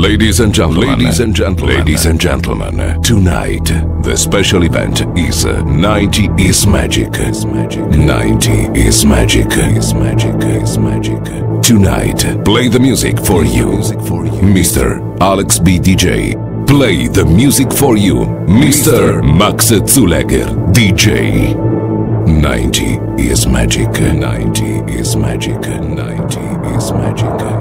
Ladies and gentlemen, ladies and gentlemen, ladies and gentlemen, tonight the special event is uh, 90 is magic. Is magic. 90 is magic. Is magic. Is magic. Tonight, play the music for you, Mr. Alex B. DJ. Play the music for you, Mr. Max Zuleger, DJ. 90 is magic. 90 is magic. 90 is magic.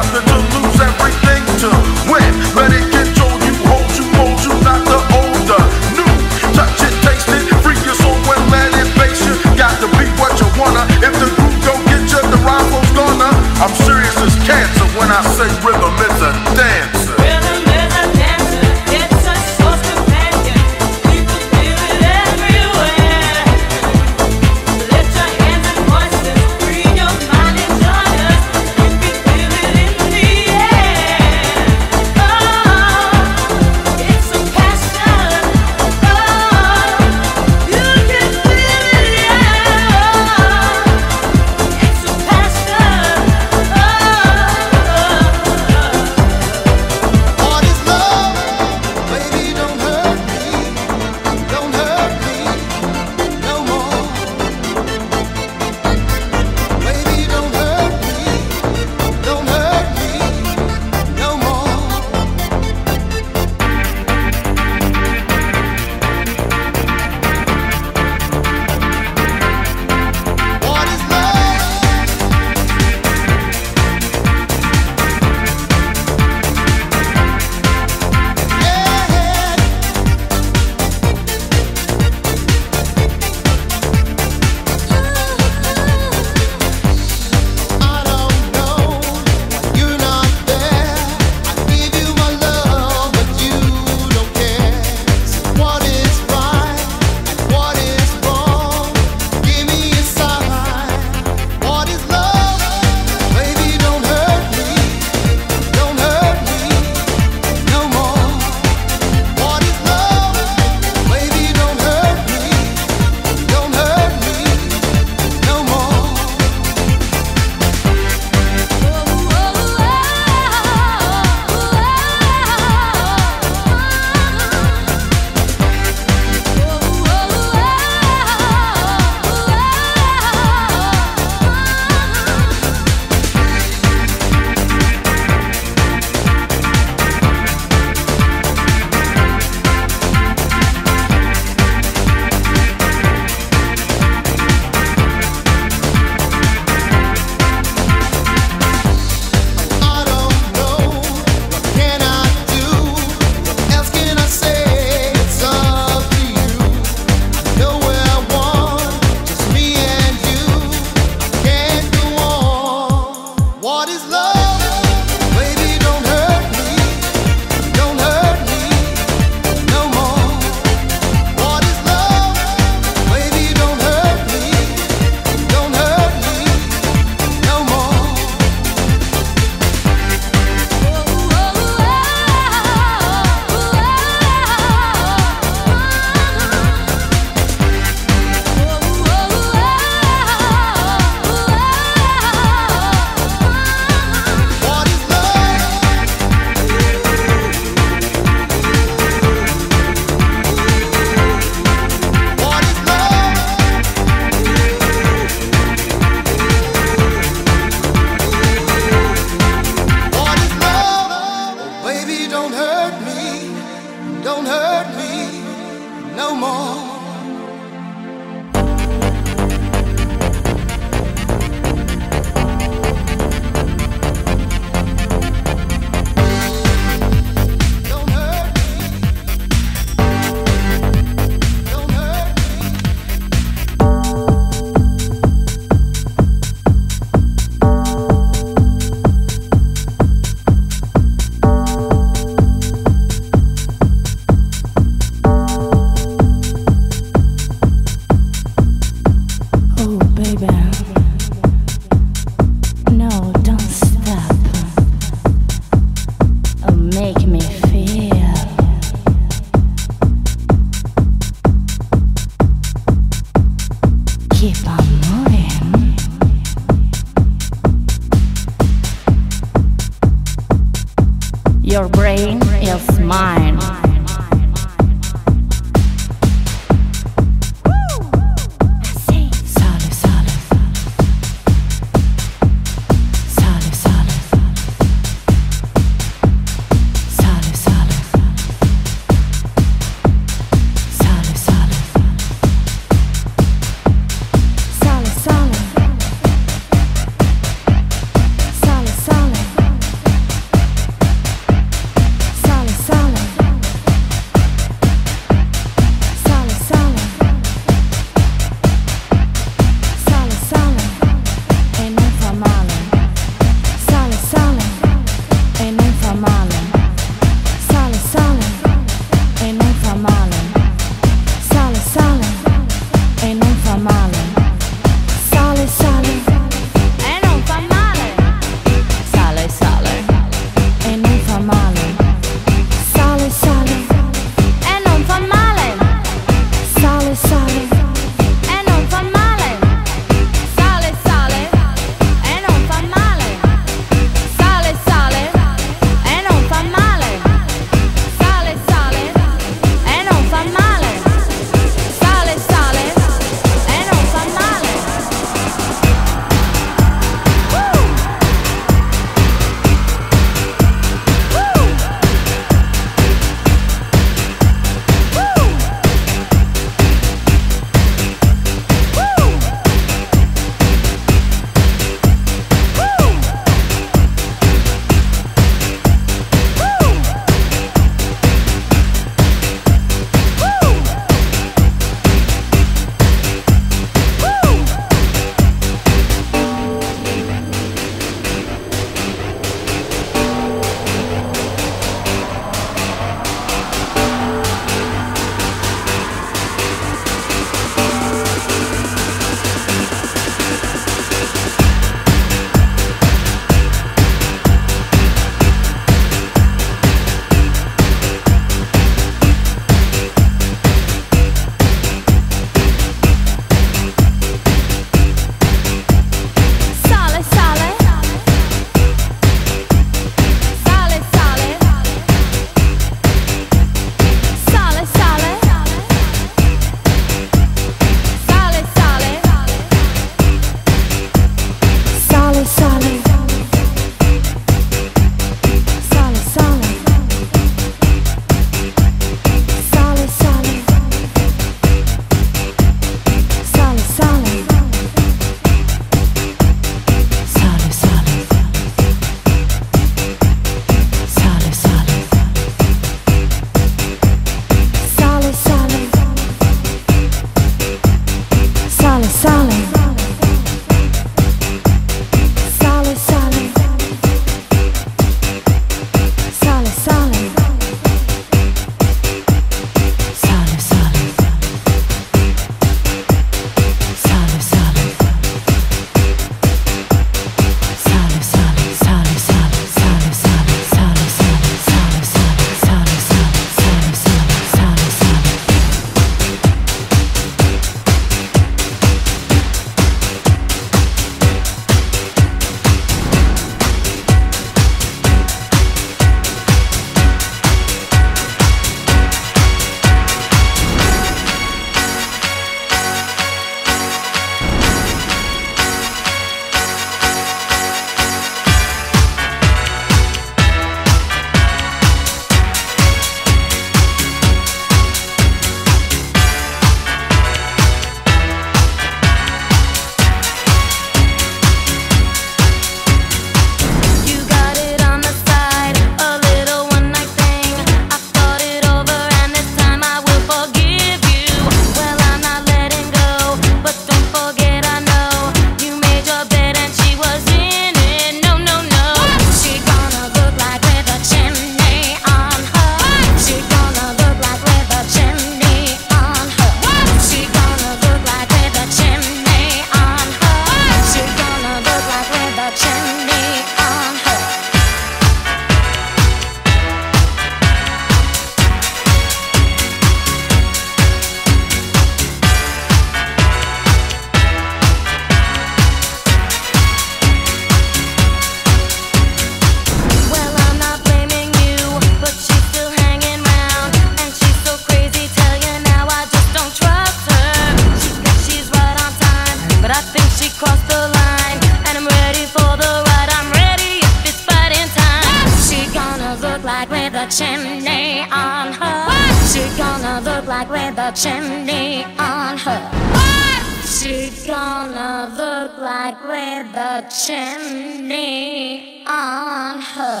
like with the chimney on her.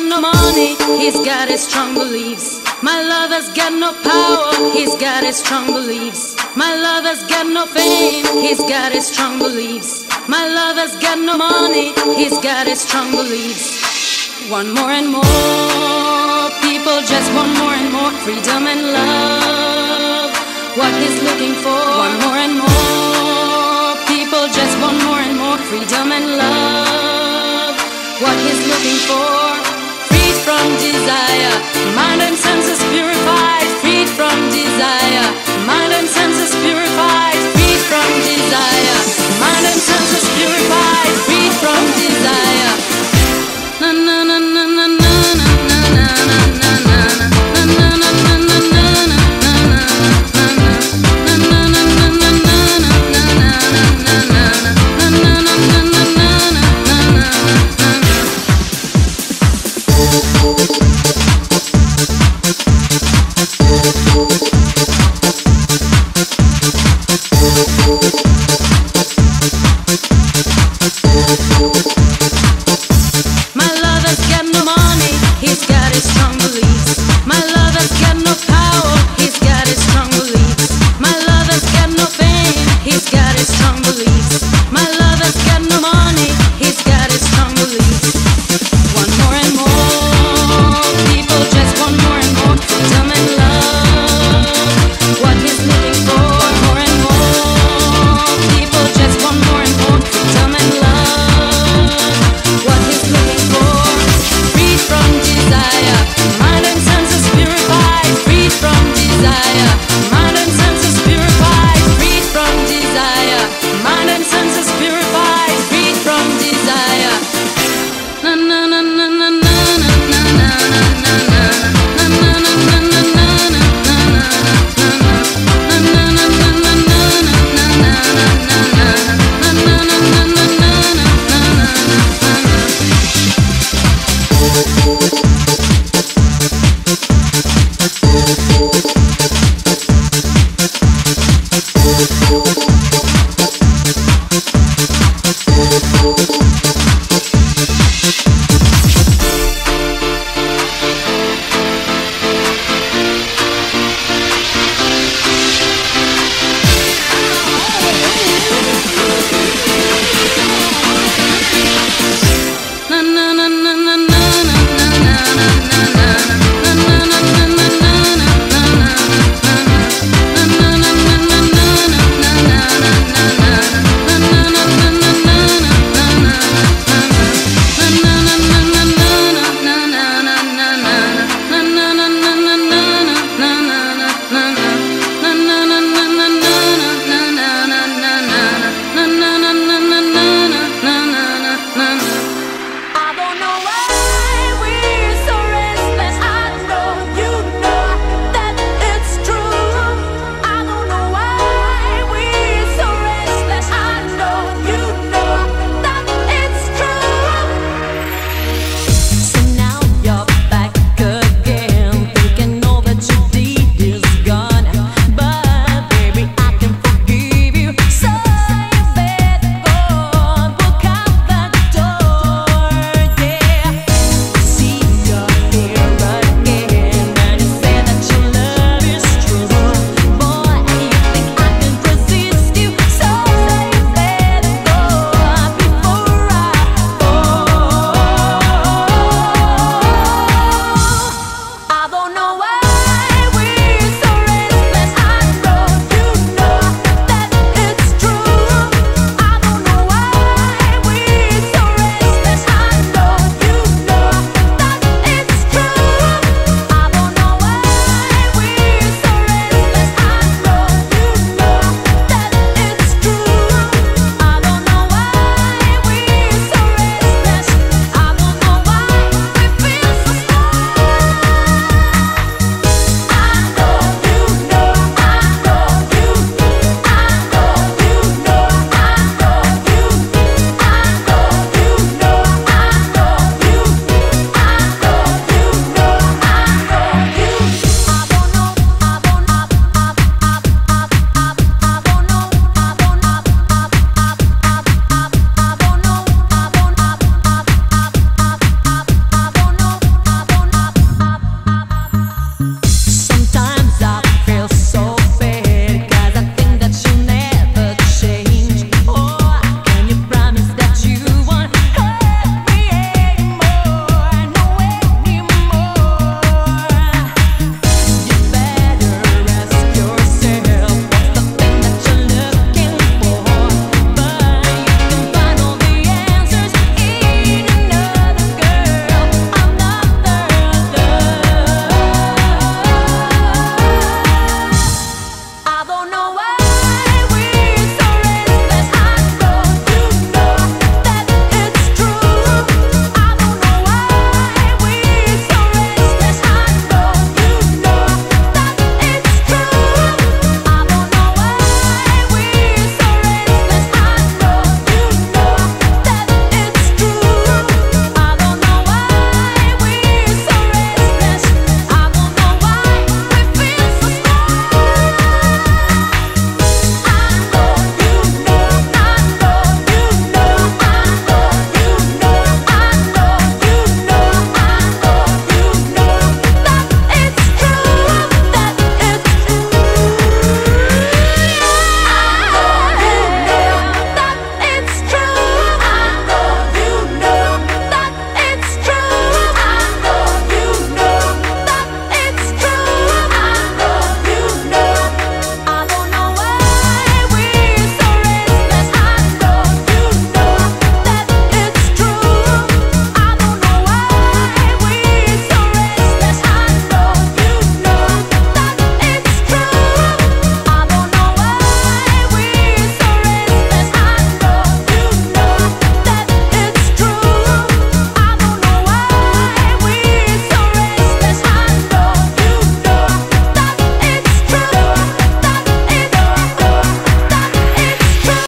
no money, he's got his strong beliefs. My lover's got no power, he's got his strong beliefs. My lover's got no fame, he's got his strong beliefs. My lover's got no money, he's got his strong beliefs. One more and more people just want more and more freedom and love. What he's looking for, one more and more people just want more and more freedom and love. What he's looking for, freed from desire.